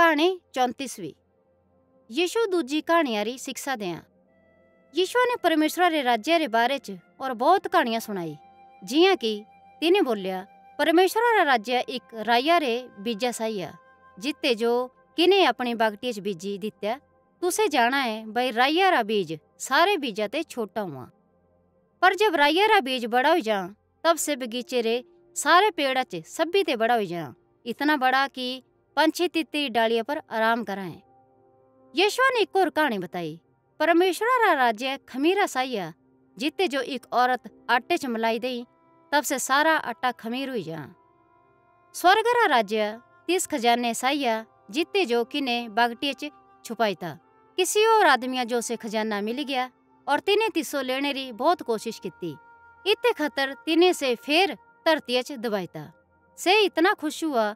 कहानी चौंतीसवीं। यीशु दूजी कहानियाँ री शिक्षा दें यीशु ने परमेश्वर रे राज्य रे बारे च और बहुत कहानियाँ सुनाई जियाँ कि तिने बोलिया, परमेश्वर रा राज्य एक राया रे बीजा साई है जिते जो किने अपनी बागटी बीजी दित्या, तुसे जाना है भाई राया रा बीज सारे बीजा ते छोटा हुआ। पर जब राया रा बीज बड़ा हो जा, तब से बगीचे रे सारे पेड़ा च सभी ते बड़ा हो जा। इतना बड़ा कि पंछी तिती डालिया पर आराम कराए यशुआ ने एक और कहानी बताई। परमेश्वर रा राज्य खमीरा है जिते जो एक औरत आटे च मलाई दई, तब से सारा आटा खमीर हुई जा। स्वर्ग रा राज्य तीस खजाने है जिते जो किने बागटिया च छुपाई था। किसी और आदमिया जो से खजाना मिल गया, और तिने तिसो लेने री बहुत कोशिश की इतने खतर तिने से फिर धरती च दबाईता से इतना खुश हुआ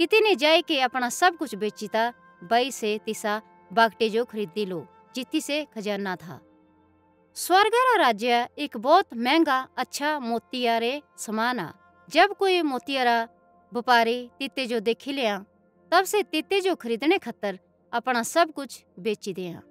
कि तिने जाए के अपना सब कुछ बेचीता, बई से तिसा, बागटे जो खरीदी लो जित्ती से खजाना था। स्वर्ग राज्य एक बहुत महँगा अच्छा मोतिया रे समान जब कोई मोतियारा व्यापारी तिते जो देखी लिया, तब से तिते जो खरीदने खतर अपना सब कुछ बेची दिया।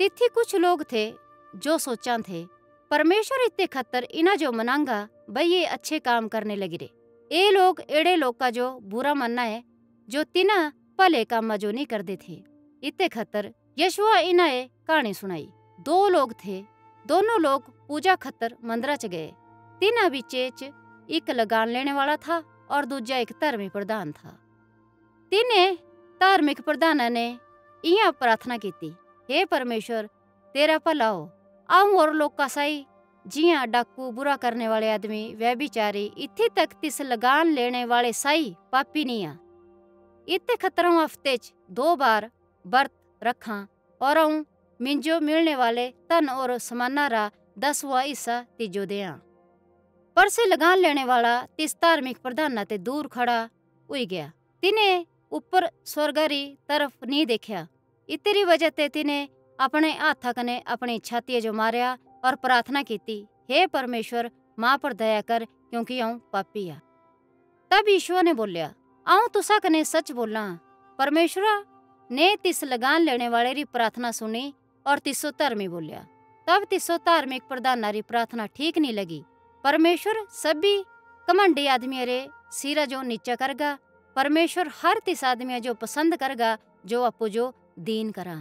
तिथि कुछ लोग थे जो सोचा थे, परमेश्वर इतने खतर इना जो मनांगा भाई ये अच्छे काम करने लगी रे। ए लोग एड़े लोग का जो बुरा मानना है, जो तिना भले काम जो नहीं करते थे इतने खतर यशुआ इना कहानी सुनाई दो लोग थे, दोनों लोग पूजा खतर मंदिर च गए। तिना बीचे च एक लगान लेने वाला था और दूजा एक धर्मी प्रधान था। तिने धार्मिक प्रधान ने इया प्रार्थना की हे परमेश्वर, तेरा भला हो। आऊँ और लोग का सही जिया डाकू बुरा करने वाले आदमी वह बिचारी इत्थे तक तिस लगान लेने वाले साई पापी नहीं आ। इतने खतरों हफ़्ते च दो बार व्रत रखा और आऊँ मिंजो मिलने वाले तन और समाना रा दसवा हिस्सा तीजो दिया पर से लगान लेने वाला तिस धार्मिक प्रधाना ते दूर खड़ा हुई गया। तिने ऊपर स्वर्गरी तरफ़ नहीं देखा इतरी वजह ते तिने अपने हाथा कने अपनी छाती जो मारिया और प्रार्थना की हे परमेश्वर, माँ पर दया कर, क्योंकि आऊँ पापी आ। तब ईश्वर ने बोलिया, आऊँ तुसा कने सच बोला, परमेश्वर, ने तिस लगान लेने वाले री प्रार्थना सुनी और तिसो धर्मी बोलिया। तब तिसो धार्मिक प्रधाना री प्रार्थना ठीक नहीं लगी। परमेश्वर सभी कमंडी आदमी रे सिरा जो नीचा करगा, परमेश्वर हर तिस आदमी जो पसंद करगा, जो अपो जो दीन करा।